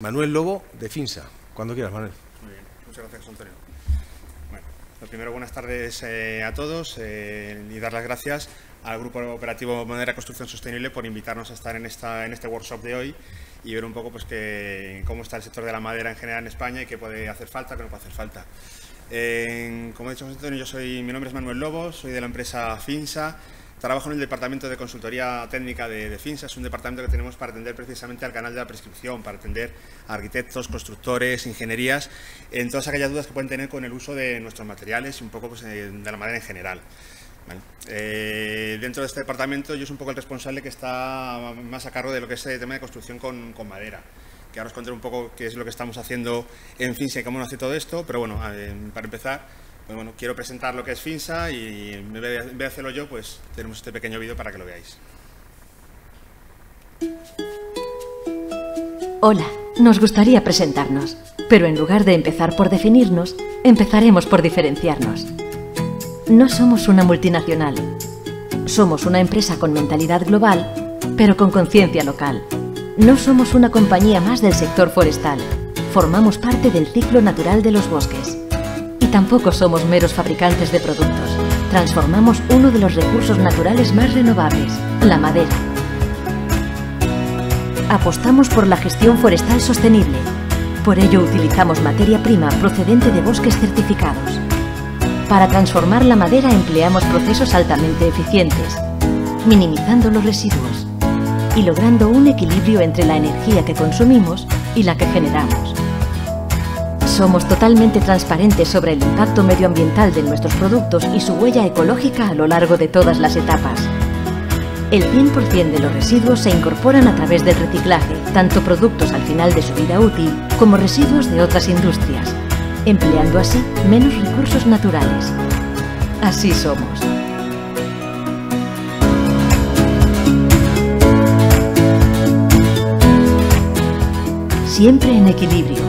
Manuel Lobo, de FINSA. Cuando quieras, Manuel. Muy bien, muchas gracias, Antonio. Bueno, lo primero, buenas tardes eh, a todos eh, y dar las gracias al Grupo Operativo Madera Construcción Sostenible por invitarnos a estar en, esta, en este workshop de hoy y ver un poco pues, que, cómo está el sector de la madera en general en España y qué puede hacer falta, qué no puede hacer falta. Eh, como ha dicho Antonio, yo soy, mi nombre es Manuel Lobo, soy de la empresa FINSA, Trabajo en el departamento de consultoría técnica de, FINSA, es un departamento que tenemos para atender precisamente al canal de la prescripción, para atender a arquitectos, constructores, ingenierías, en todas aquellas dudas que pueden tener con el uso de nuestros materiales y un poco pues, eh, de la madera en general. Eh, dentro de este departamento yo soy un poco el responsable que está más a cargo de lo que es el tema de construcción con, madera que ahora os contaré un poco qué es lo que estamos haciendo en FINSA y cómo nos hace todo esto, pero bueno, para empezar, bueno, quiero presentar lo que es FINSA y en vez de hacerlo yo, pues tenemos este pequeño vídeo para que lo veáis. Hola, nos gustaría presentarnos, pero en lugar de empezar por definirnos, empezaremos por diferenciarnos. No somos una multinacional. Somos una empresa con mentalidad global, pero con conciencia local. No somos una compañía más del sector forestal. Formamos parte del ciclo natural de los bosques tampoco somos meros fabricantes de productos. Transformamos uno de los recursos naturales más renovables, la madera. Apostamos por la gestión forestal sostenible. Por ello utilizamos materia prima procedente de bosques certificados. Para transformar la madera empleamos procesos altamente eficientes, minimizando los residuos y logrando un equilibrio entre la energía que consumimos y la que generamos. Somos totalmente transparentes sobre el impacto medioambiental de nuestros productos y su huella ecológica a lo largo de todas las etapas. El 100% de los residuos se incorporan a través del reciclaje, tanto productos al final de su vida útil como residuos de otras industrias, empleando así menos recursos naturales. Así somos. Siempre en equilibrio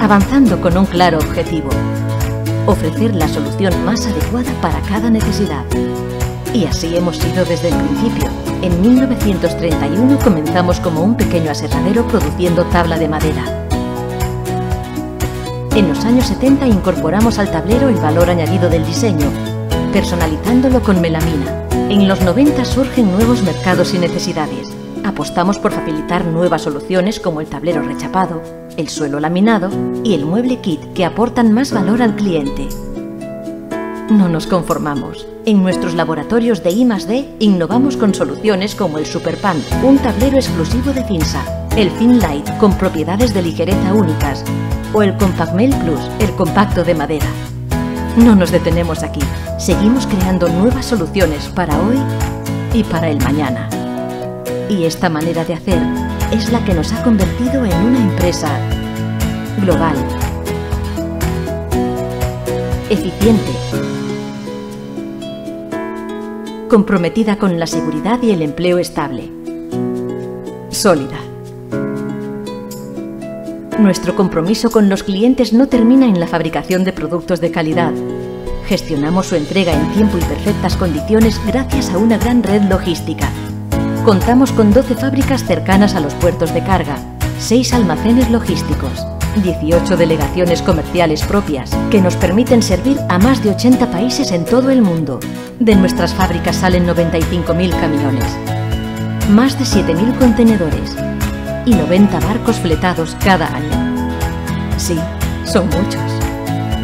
avanzando con un claro objetivo, ofrecer la solución más adecuada para cada necesidad. Y así hemos sido desde el principio. En 1931 comenzamos como un pequeño aserradero produciendo tabla de madera. En los años 70 incorporamos al tablero el valor añadido del diseño, personalizándolo con melamina. En los 90 surgen nuevos mercados y necesidades. Apostamos por facilitar nuevas soluciones como el tablero rechapado, el suelo laminado y el mueble kit que aportan más valor al cliente. No nos conformamos. En nuestros laboratorios de I+D innovamos con soluciones como el Superpan, un tablero exclusivo de Finsa, el Light con propiedades de ligereza únicas o el Compactmail Plus, el compacto de madera. No nos detenemos aquí. Seguimos creando nuevas soluciones para hoy y para el mañana. Y esta manera de hacer es la que nos ha convertido en una empresa global, eficiente, comprometida con la seguridad y el empleo estable, sólida. Nuestro compromiso con los clientes no termina en la fabricación de productos de calidad. Gestionamos su entrega en tiempo y perfectas condiciones gracias a una gran red logística Contamos con 12 fábricas cercanas a los puertos de carga, 6 almacenes logísticos, 18 delegaciones comerciales propias que nos permiten servir a más de 80 países en todo el mundo. De nuestras fábricas salen 95.000 camiones, más de 7.000 contenedores y 90 barcos fletados cada año. Sí, son muchos,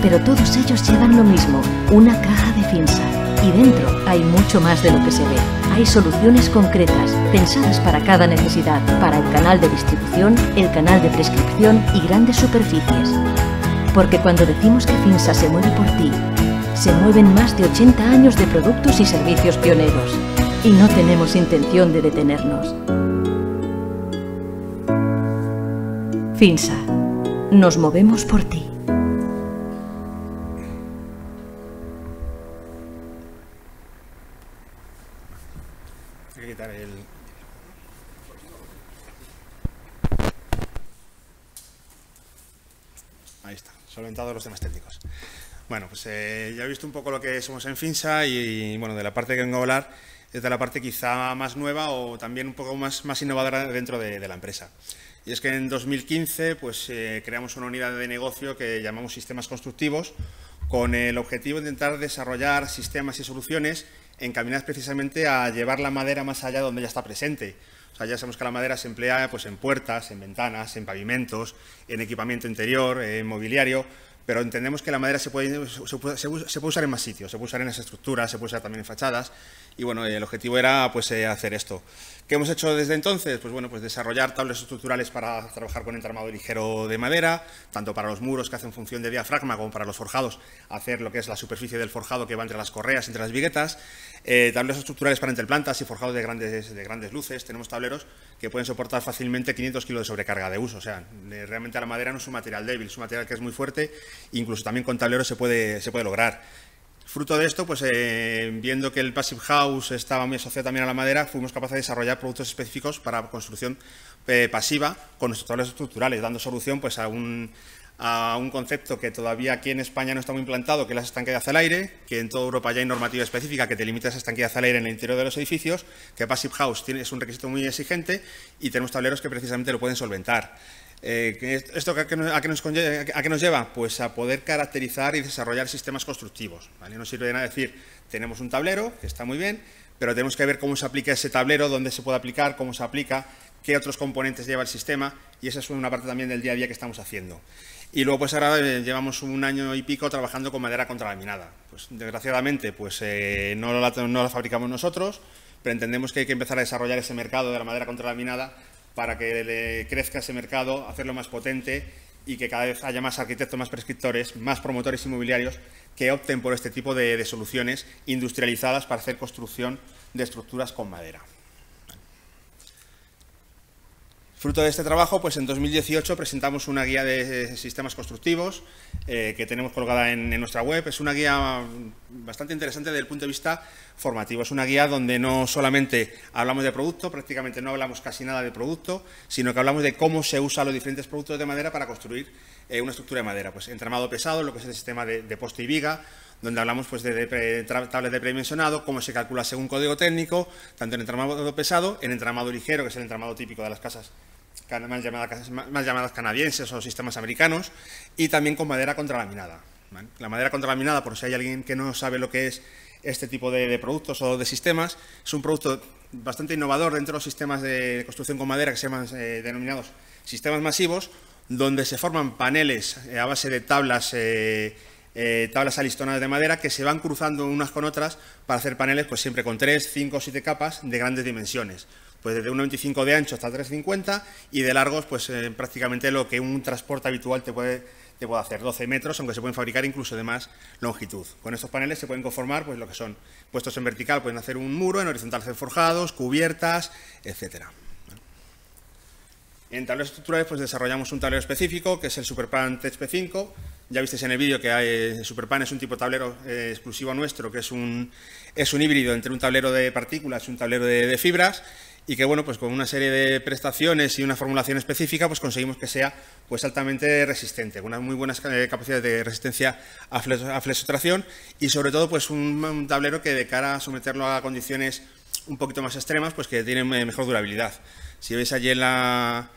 pero todos ellos llevan lo mismo, una caja de Finsa. Y dentro hay mucho más de lo que se ve hay soluciones concretas, pensadas para cada necesidad, para el canal de distribución, el canal de prescripción y grandes superficies. Porque cuando decimos que FINSA se mueve por ti, se mueven más de 80 años de productos y servicios pioneros. Y no tenemos intención de detenernos. FINSA. Nos movemos por ti. Los temas técnicos. Bueno, pues eh, ya he visto un poco lo que somos en FINSA y, bueno, de la parte que vengo a hablar es de la parte quizá más nueva o también un poco más, más innovadora dentro de, la empresa. Y es que en 2015 pues, eh, creamos una unidad de negocio que llamamos sistemas constructivos con el objetivo de intentar desarrollar sistemas y soluciones encaminadas precisamente a llevar la madera más allá de donde ya está presente. O sea, ya sabemos que la madera se emplea pues, en puertas, en ventanas, en pavimentos, en equipamiento interior, en mobiliario, pero entendemos que la madera se puede, se puede, usar en más sitios, se puede usar en las estructuras, se puede usar también en fachadas, y bueno, el objetivo era pues, eh, hacer esto. ¿Qué hemos hecho desde entonces? Pues bueno, pues desarrollar tablas estructurales para trabajar con entramado ligero de madera, tanto para los muros que hacen función de diafragma como para los forjados, hacer lo que es la superficie del forjado que va entre las correas, entre las viguetas, eh, tableros estructurales para entreplantas y forjados de grandes, de grandes luces. Tenemos tableros que pueden soportar fácilmente 500 kilos de sobrecarga de uso. O sea, realmente la madera no es un material débil, es un material que es muy fuerte, incluso también con tableros se puede, se puede lograr. Fruto de esto, pues eh, viendo que el Passive House estaba muy asociado también a la madera, fuimos capaces de desarrollar productos específicos para construcción eh, pasiva con nuestros tableros estructurales, dando solución pues, a un, a un concepto que todavía aquí en España no está muy implantado, que es las estanqueidad al aire, que en toda Europa ya hay normativa específica que te limita esa estanqueidad al aire en el interior de los edificios, que Passive House tiene, es un requisito muy exigente y tenemos tableros que precisamente lo pueden solventar. Eh, ¿Esto a qué, nos, lleva? Pues a poder caracterizar y desarrollar sistemas constructivos. No sirve de nada decir, tenemos un tablero, que está muy bien, pero tenemos que ver cómo se aplica ese tablero, dónde se puede aplicar, cómo se aplica, qué otros componentes lleva el sistema, y esa es una parte también del día a día que estamos haciendo. Y luego, pues ahora eh, llevamos un año y pico trabajando con madera contralaminada. Pues desgraciadamente, pues eh, no, la, fabricamos nosotros, pero entendemos que hay que empezar a desarrollar ese mercado de la madera contralaminada para que crezca ese mercado, hacerlo más potente y que cada vez haya más arquitectos, más prescriptores, más promotores inmobiliarios que opten por este tipo de soluciones industrializadas para hacer construcción de estructuras con madera. Fruto de este trabajo, pues en 2018 presentamos una guía de sistemas constructivos eh, que tenemos colgada en, nuestra web. Es una guía bastante interesante desde el punto de vista formativo. Es una guía donde no solamente hablamos de producto, prácticamente no hablamos casi nada de producto, sino que hablamos de cómo se usan los diferentes productos de madera para construir eh, una estructura de madera. Pues entramado pesado, lo que es el sistema de, poste y viga, donde hablamos pues, de, de tablas de predimensionado, cómo se calcula según código técnico, tanto en entramado pesado, en entramado ligero, que es el entramado típico de las casas llamadas, más llamadas canadienses o sistemas americanos, y también con madera contralaminada. La madera contralaminada, por si hay alguien que no sabe lo que es este tipo de, productos o de sistemas, es un producto bastante innovador dentro de los sistemas de construcción con madera que se llaman eh, denominados sistemas masivos, donde se forman paneles eh, a base de tablas, eh, tablas alistonadas de madera que se van cruzando unas con otras para hacer paneles pues siempre con 3, 5 o 7 capas de grandes dimensiones pues desde 1,25 de ancho hasta 3,50 y de largos, pues eh, prácticamente lo que un transporte habitual te puede, te puede hacer, 12 metros, aunque se pueden fabricar incluso de más longitud. Con estos paneles se pueden conformar pues, lo que son puestos en vertical, pueden hacer un muro, en horizontal hacer forjados, cubiertas, etcétera. En tableros estructurales pues, desarrollamos un tablero específico, que es el Superpan TXP5. Ya visteis en el vídeo que hay, eh, Superpan es un tipo de tablero eh, exclusivo nuestro, que es un, es un híbrido entre un tablero de partículas y un tablero de fibras y que bueno, pues con una serie de prestaciones y una formulación específica, pues conseguimos que sea pues altamente resistente, con unas muy buenas eh, capacidades de resistencia a, flexotracción y sobre todo pues un, tablero que de cara a someterlo a condiciones un poquito más extremas, pues que tiene mejor durabilidad. Si veis allí en la,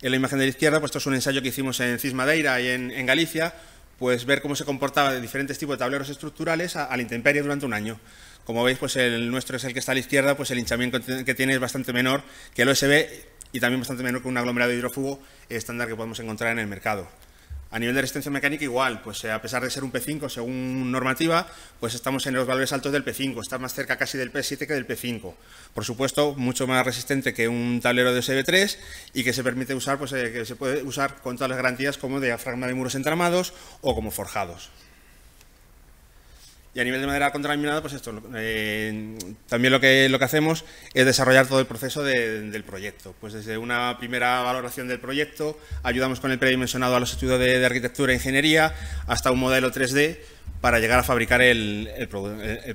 en la imagen de la izquierda, pues esto es un ensayo que hicimos en Cismadeira y en, Galicia, pues ver cómo se comportaba de diferentes tipos de tableros estructurales a, a la intemperie durante un año. Como veis, pues el nuestro es el que está a la izquierda, pues el hinchamiento que tiene es bastante menor que el OSB y también bastante menor que un aglomerado hidrófugo estándar que podemos encontrar en el mercado. A nivel de resistencia mecánica igual, pues eh, a pesar de ser un P5 según normativa, pues estamos en los valores altos del P5, está más cerca casi del P7 que del P5. Por supuesto, mucho más resistente que un tablero de OSB3 y que se permite usar, pues eh, que se puede usar con todas las garantías como diafragma de muros entramados o como forjados. Y a nivel de madera contralaminada, pues esto, eh, también lo que, lo que hacemos es desarrollar todo el proceso del proyecto. Pues desde una primera valoración del proyecto, ayudamos con el predimensionado a los estudios de, arquitectura e ingeniería, hasta un modelo 3D para llegar a fabricar el,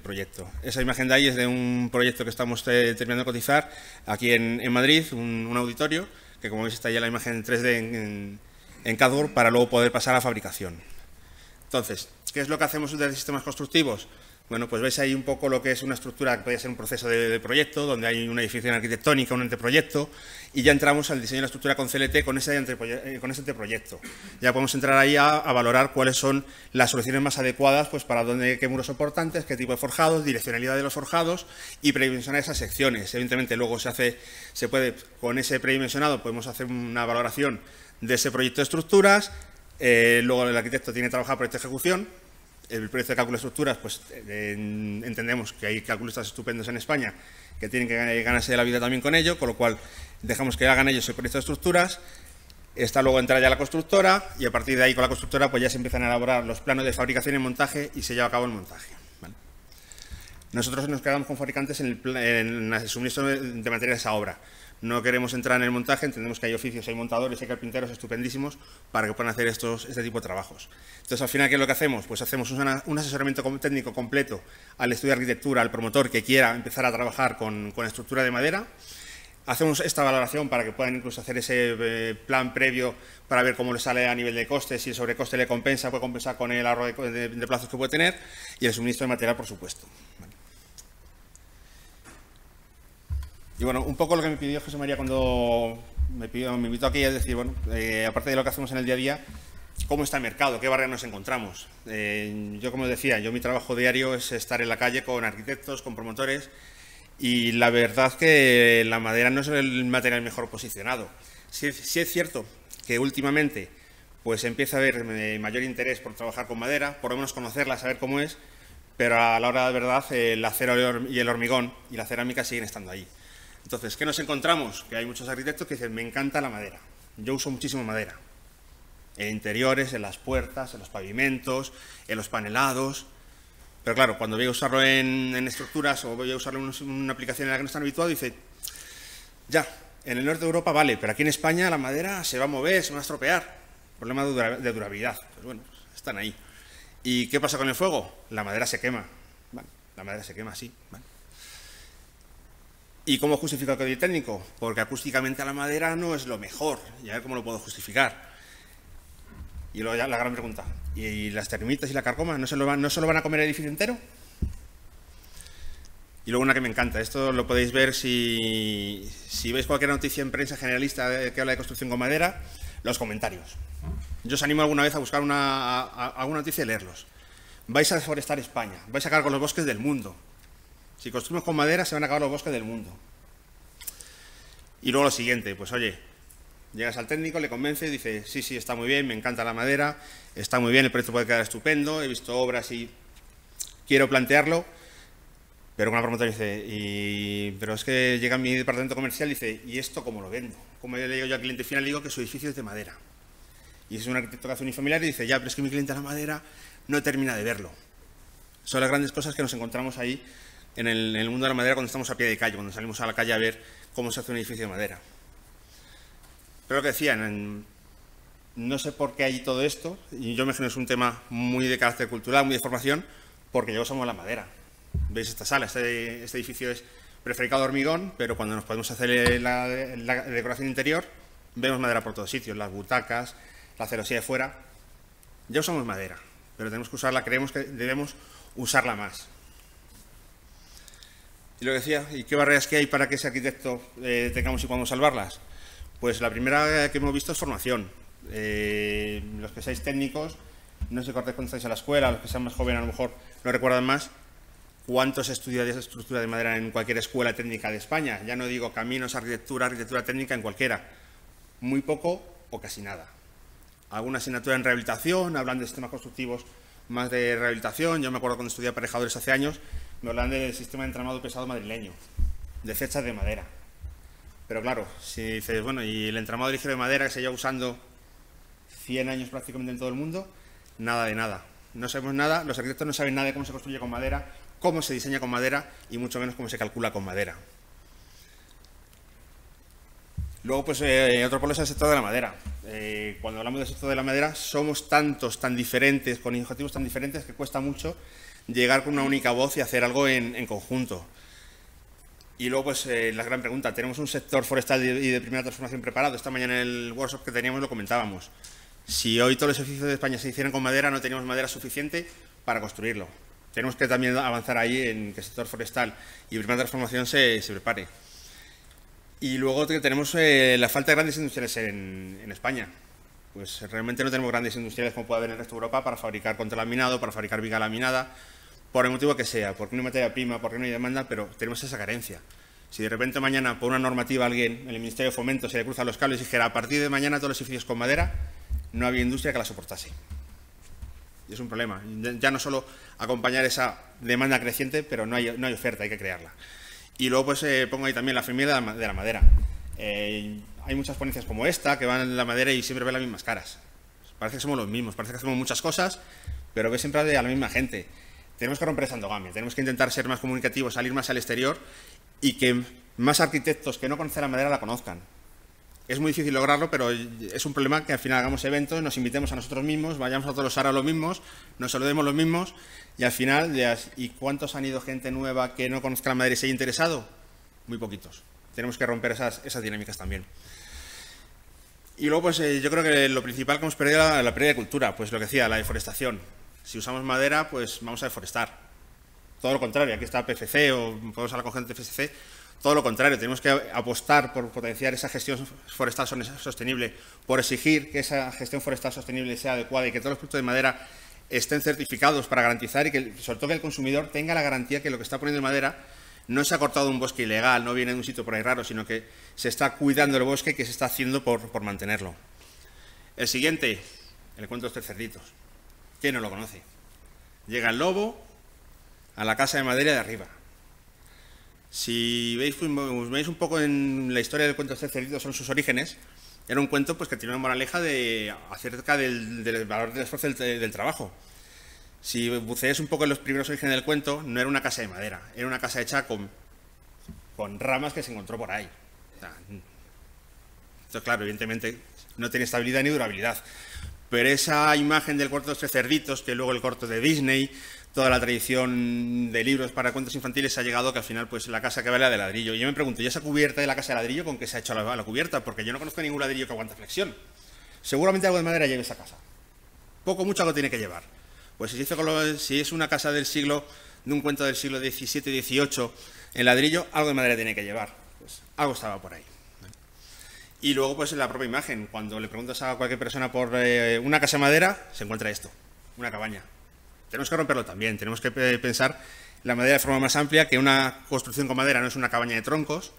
proyecto. Esa imagen de ahí es de un proyecto que estamos eh, terminando de cotizar aquí en, Madrid, un, auditorio, que como veis está ya la imagen 3D en, en para luego poder pasar a fabricación. Entonces, ¿qué es lo que hacemos desde sistemas constructivos? Bueno, pues veis ahí un poco lo que es una estructura que podría ser un proceso de, proyecto, donde hay una edificación arquitectónica, un anteproyecto, y ya entramos al diseño de la estructura con CLT con ese, eh, con anteproyecto. Ya podemos entrar ahí a, valorar cuáles son las soluciones más adecuadas pues, para dónde, qué muros soportantes, qué tipo de forjados, direccionalidad de los forjados y predimensionar esas secciones. Evidentemente, luego se hace, se puede, con ese predimensionado podemos hacer una valoración de ese proyecto de estructuras, eh, luego el arquitecto tiene que trabajar proyecto de ejecución, el proyecto de cálculo de estructuras, pues entendemos que hay calculistas estupendos en España que tienen que ganarse la vida también con ello, con lo cual dejamos que hagan ellos el proyecto de estructuras, está luego entrar ya la constructora y a partir de ahí con la constructora pues ya se empiezan a elaborar los planos de fabricación y montaje y se lleva a cabo el montaje. Nosotros nos quedamos con fabricantes en el, en el suministro de materiales a obra no queremos entrar en el montaje, entendemos que hay oficios, hay montadores, hay carpinteros estupendísimos para que puedan hacer estos, este tipo de trabajos. Entonces, al final, ¿qué es lo que hacemos? Pues hacemos un asesoramiento técnico completo al estudio de arquitectura, al promotor que quiera empezar a trabajar con, estructura de madera, hacemos esta valoración para que puedan incluso hacer ese eh, plan previo para ver cómo le sale a nivel de costes, si el sobrecoste le compensa, puede compensar con el ahorro de, plazos que puede tener y el suministro de material, por supuesto. Y bueno, un poco lo que me pidió José María cuando me, pidió, invitó aquí es decir, bueno, eh, aparte de lo que hacemos en el día a día, ¿cómo está el mercado? ¿Qué barreras nos encontramos? Eh, yo, como decía, yo mi trabajo diario es estar en la calle con arquitectos, con promotores, y la verdad que la madera no es el material mejor posicionado. Sí, es cierto que últimamente pues empieza a haber eh, mayor interés por trabajar con madera, por lo menos conocerla, saber cómo es, pero a la hora de verdad el acero y el hormigón y la cerámica siguen estando ahí. Entonces, ¿qué nos encontramos? Que hay muchos arquitectos que dicen, me encanta la madera, yo uso muchísimo madera. En interiores, en las puertas, en los pavimentos, en los panelados. Pero claro, cuando voy a usarlo en, estructuras o voy a usarlo en una aplicación en la que no están habituados, dice, ya, en el norte de Europa vale, pero aquí en España la madera se va a mover, se va a estropear. Problema de durabilidad. Pues bueno, están ahí. ¿Y qué pasa con el fuego? La madera se quema. la madera se quema, sí. ¿Y cómo justifico el código técnico? Porque acústicamente la madera no es lo mejor. Y a ver cómo lo puedo justificar. Y luego ya la gran pregunta. ¿Y las termitas y la carcoma no se lo van, a comer el edificio entero? Y luego una que me encanta. Esto lo podéis ver si, si veis cualquier noticia en prensa generalista que habla de construcción con madera, los comentarios. Yo os animo alguna vez a buscar una, alguna noticia y leerlos. Vais a deforestar España, vais a con los bosques del mundo, si construimos con madera se van a acabar los bosques del mundo. Y luego lo siguiente, pues oye, llegas al técnico, le convence, dice, sí, sí, está muy bien, me encanta la madera, está muy bien, el proyecto puede quedar estupendo, he visto obras y quiero plantearlo, pero la promotora dice, y, pero es que llega a mi departamento comercial y dice, ¿y esto cómo lo vendo? Como le digo yo al cliente final, le digo que su edificio es de madera. Y es un arquitecto que hace unifamiliar y dice, ya, pero es que mi cliente la madera no termina de verlo. Son las grandes cosas que nos encontramos ahí en el, mundo de la madera cuando estamos a pie de calle, cuando salimos a la calle a ver cómo se hace un edificio de madera. Pero lo que decían, no sé por qué hay todo esto, y yo me imagino que es un tema muy de carácter cultural, muy de formación, porque ya usamos la madera. ¿Veis esta sala? Este, este edificio es prefabricado de hormigón, pero cuando nos podemos hacer la, decoración interior, vemos madera por todos sitios, las butacas, la celosía de fuera. Ya usamos madera, pero tenemos que usarla, creemos que debemos usarla más. Y lo decía, ¿y qué barreras que hay para que ese arquitecto tengamos y podamos salvarlas? Pues la primera que hemos visto es formación. Eh, los que seáis técnicos, no sé cuántos estáis a la escuela, los que sean más jóvenes a lo mejor no recuerdan más, cuántos estudian esa estructura de madera en cualquier escuela técnica de España. Ya no digo caminos, arquitectura, arquitectura técnica, en cualquiera. Muy poco o casi nada. Alguna asignatura en rehabilitación, hablan de sistemas constructivos más de rehabilitación. Yo me acuerdo cuando estudié aparejadores hace años, me hablan del sistema de entramado pesado madrileño, de fechas de madera. Pero claro, si dices, bueno, y el entramado ligero de madera que se lleva usando 100 años prácticamente en todo el mundo, nada de nada. No sabemos nada, los arquitectos no saben nada de cómo se construye con madera, cómo se diseña con madera y mucho menos cómo se calcula con madera. Luego, pues, eh, otro polo es el sector de la madera. Eh, cuando hablamos del sector de la madera, somos tantos, tan diferentes, con objetivos tan diferentes, que cuesta mucho llegar con una única voz y hacer algo en, conjunto. Y luego, pues, eh, la gran pregunta, ¿tenemos un sector forestal y de primera transformación preparado? Esta mañana en el workshop que teníamos lo comentábamos. Si hoy todos los edificios de España se hicieran con madera, no teníamos madera suficiente para construirlo. tenemos que también avanzar ahí en que el sector forestal y primera transformación se prepare. Y luego tenemos eh, la falta de grandes industriales en, España. Pues realmente no tenemos grandes industriales como puede haber en el resto de Europa para fabricar contralaminado, para fabricar viga laminada, por el motivo que sea, porque no hay materia prima, porque no hay demanda, pero tenemos esa carencia. Si de repente mañana, por una normativa, alguien en el Ministerio de Fomento se le cruza los cables y dijera a partir de mañana todos los edificios con madera, no había industria que la soportase. Y es un problema. Ya no solo acompañar esa demanda creciente, pero no hay, no hay oferta, hay que crearla. Y luego pues eh, pongo ahí también la familia de la madera. Eh, hay muchas ponencias como esta que van en la madera y siempre ven las mismas caras. Parece que somos los mismos, parece que hacemos muchas cosas, pero ve siempre a la misma gente. Tenemos que romper esa endogamia, tenemos que intentar ser más comunicativos, salir más al exterior y que más arquitectos que no conocen la madera la conozcan. Es muy difícil lograrlo, pero es un problema que al final hagamos eventos, nos invitemos a nosotros mismos, vayamos a todos los aros los mismos, nos saludemos los mismos y al final, ¿y cuántos han ido gente nueva que no conozca la madera y se haya interesado? Muy poquitos. Tenemos que romper esas, esas dinámicas también. Y luego, pues eh, yo creo que lo principal que hemos perdido es la, la pérdida de cultura, pues lo que decía, la deforestación. Si usamos madera, pues vamos a deforestar. Todo lo contrario, aquí está PFC o podemos hablar con gente de PFC, todo lo contrario, tenemos que apostar por potenciar esa gestión forestal sostenible, por exigir que esa gestión forestal sostenible sea adecuada y que todos los productos de madera estén certificados para garantizar y que, sobre todo, que el consumidor tenga la garantía que lo que está poniendo en madera no se ha cortado un bosque ilegal, no viene de un sitio por ahí raro, sino que se está cuidando el bosque que se está haciendo por, por mantenerlo. El siguiente, el cuento de los cerditos. ¿Quién no lo conoce? Llega el lobo a la casa de madera de arriba si veis, veis un poco en la historia del cuento de cerditos, son sus orígenes, era un cuento pues, que tiene una moraleja de, acerca del, valor del esfuerzo del, trabajo. Si buceáis un poco en los primeros orígenes del cuento, no era una casa de madera, era una casa hecha con, con ramas que se encontró por ahí. esto, claro, evidentemente no tiene estabilidad ni durabilidad. Pero esa imagen del cuento de los cerditos, que luego el corto de Disney, toda la tradición de libros para cuentos infantiles ha llegado que al final pues la casa que vale de ladrillo. Y yo me pregunto, ¿y esa cubierta de la casa de ladrillo con qué se ha hecho la, cubierta? Porque yo no conozco ningún ladrillo que aguante flexión. Seguramente algo de madera lleve esa casa. Poco, mucho algo tiene que llevar. Pues si, si es una casa del siglo, de un cuento del siglo XVII, XVIII, en ladrillo, algo de madera tiene que llevar. Pues algo estaba por ahí. Y luego, pues en la propia imagen, cuando le preguntas a cualquier persona por eh, una casa de madera, se encuentra esto, una cabaña. Tenemos que romperlo también, tenemos que pensar la madera de forma más amplia, que una construcción con madera no es una cabaña de troncos,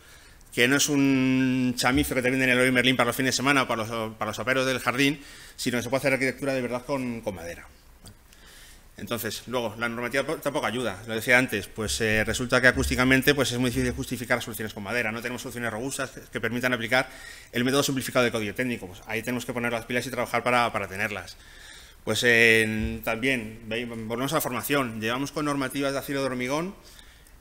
que no es un chamizo que te venden en el Leroy Merlin para los fines de semana o para los, para los aperos del jardín, sino que se puede hacer arquitectura de verdad con, madera. Entonces, luego, la normativa tampoco ayuda, lo decía antes, pues eh, resulta que acústicamente pues es muy difícil justificar soluciones con madera, no tenemos soluciones robustas que, permitan aplicar el método simplificado de código técnico, pues ahí tenemos que poner las pilas y trabajar para, para tenerlas. Pues también, volvemos a la formación, llevamos con normativas de acero de hormigón,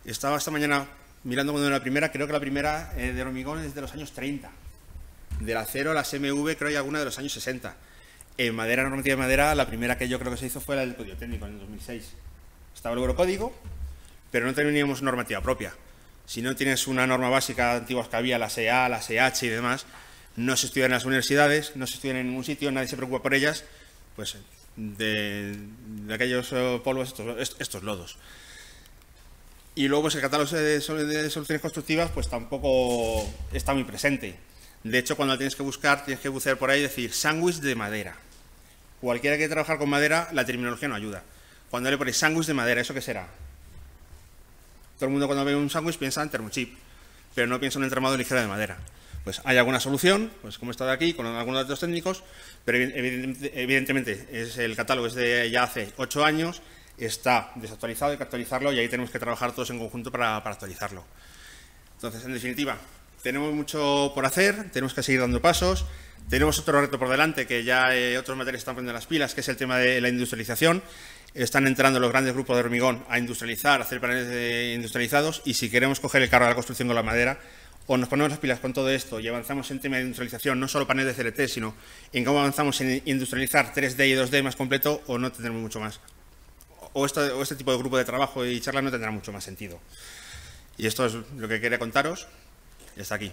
estaba esta mañana mirando cuando la primera, creo que la primera eh, de hormigón es de los años 30, del acero, la SMV creo hay alguna de los años 60. En madera, normativa de madera, la primera que yo creo que se hizo fue la del código técnico en el 2006. Estaba el Eurocódigo, pero no teníamos normativa propia. Si no tienes una norma básica antiguas que había, la SEA, la SEH y demás, no se estudian en las universidades, no se estudian en ningún sitio, nadie se preocupa por ellas, pues de, aquellos eh, polvos, estos, lodos. Y luego pues, el catálogo de, soluciones constructivas pues tampoco está muy presente. De hecho, cuando tienes que buscar, tienes que bucear por ahí y decir sándwich de madera. Cualquiera que quiera con madera, la terminología no ayuda. Cuando le pones sándwich de madera, ¿eso qué será? Todo el mundo cuando ve un sándwich piensa en termochip, pero no piensa en un entramado ligero de madera. Pues hay alguna solución, pues como está de aquí, con algunos datos técnicos, pero evidentemente, es, el catálogo es de ya hace ocho años, está desactualizado, hay que actualizarlo y ahí tenemos que trabajar todos en conjunto para, actualizarlo. Entonces, en definitiva, tenemos mucho por hacer, tenemos que seguir dando pasos, tenemos otro reto por delante que ya eh, otros materiales están poniendo las pilas, que es el tema de la industrialización. Están entrando los grandes grupos de hormigón a industrializar, a hacer paneles eh, industrializados y si queremos coger el carro de la construcción con la madera, o nos ponemos las pilas con todo esto y avanzamos en tema de industrialización, no solo paneles de CLT, sino en cómo avanzamos en industrializar 3D y 2D más completo, o no tendremos mucho más. O, este tipo de grupo de trabajo y charla no tendrá mucho más sentido. Y esto es lo que quería contaros. Y hasta aquí.